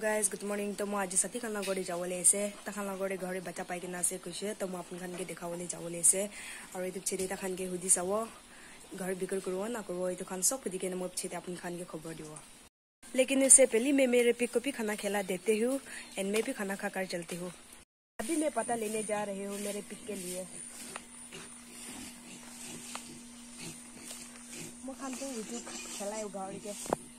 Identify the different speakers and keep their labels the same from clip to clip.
Speaker 1: Guys good morning तो मुझे साथी खान लगोड़े जाबले से तखान तो लगोड़े घरे बच्चा पाई ना से कुछ। तो मैं अपन खान के देखा जाबले से और यूट्यूब पिछे तखान तो के हुदी चाव घर बिक्र करो, ना करो। ये तो खान सब खुदी के मैं पिछे अपन खान के खबर दी लेकिन इससे पहले मैं मेरे पिक को भी खाना खेला देते हूँ। एंड मैं भी खाना खाकर चलती हूँ। अभी मैं पता लेने जा रही हूँ मेरे पिक के लिए। मैं खान तो खेला है गाड़ी के।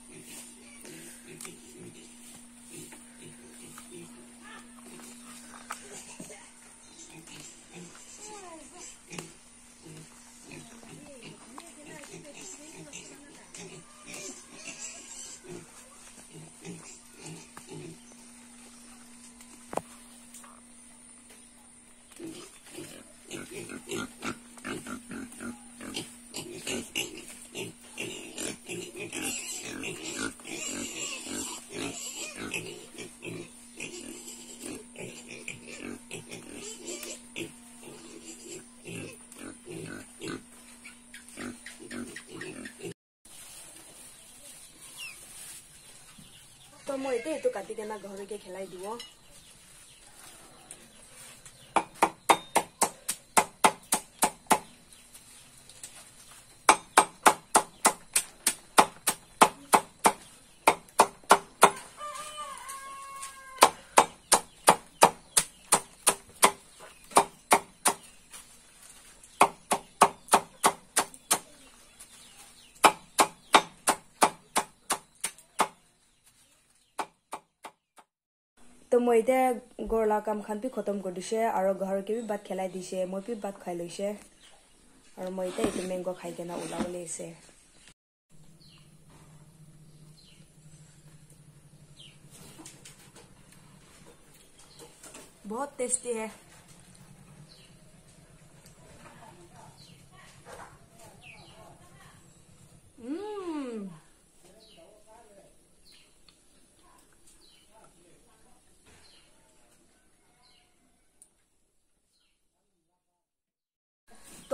Speaker 1: মই এতিয়া এইটো কাটি কেনে ঘৰকে খেলাই দিব তো মই এতিয়া গৰলা কামখন বি খতম কৰি দিছে আৰু ঘৰকে বি ভাত খেলাই দিছে মই বি ভাত খাই লৈছে। আৰু মই এতিয়া এইটো মেংগ খাই কেনে ওলাবলৈ আছে বহুত টেষ্টি হে।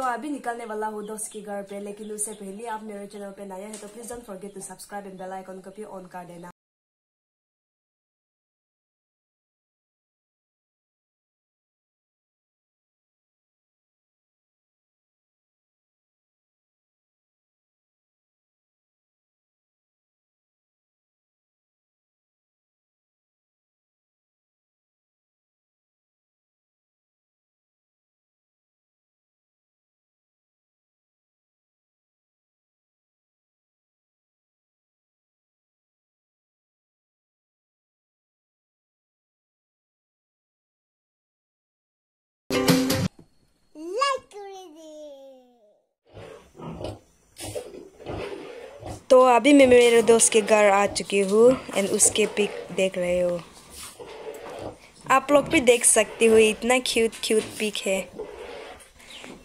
Speaker 1: अभी निकलने वाला हूँ दोस्त के घर पे, लेकिन उससे पहले आप मेरे चैनल पे नया है तो please don't forget to subscribe and bell icon को भी ऑन कर देना। तो अभी मैं मेरे दोस्त के घर आ चुकी हूँ एंड उसके पिक देख रहे हो। आप लोग भी देख सकते हो, इतना क्यूट क्यूट पिक है।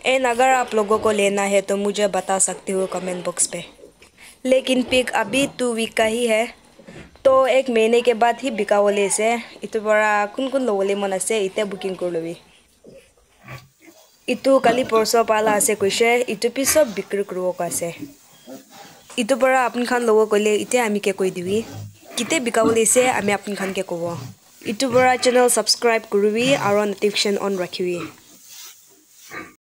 Speaker 1: एंड अगर आप लोगों को लेना है तो मुझे बता सकते हो कमेंट बॉक्स पे। लेकिन पिक अभी टू वीक का ही है। तो एक महीने के बाद ही बिकावले से। इतो बड़ा कौन कौन लोगोले मन से, इतने बुकिंग कर लो भी। इतु कल परसों पाला से कुछ है, इतु भी सब बिक्री करो कैसे ইটোৰ পৰা আপুনি খান ল'ব ক'লে এতিয়া আমি কে কৈ দিবি। কেতিয়া বিকাব লাগিছে আমি আপুনি খানকে ক'ব। ইটোৰ পৰা চেনেল ছাবস্ক্ৰাইব কৰিবি আৰু নটিফিকেশ্যন অন ৰাখিবি।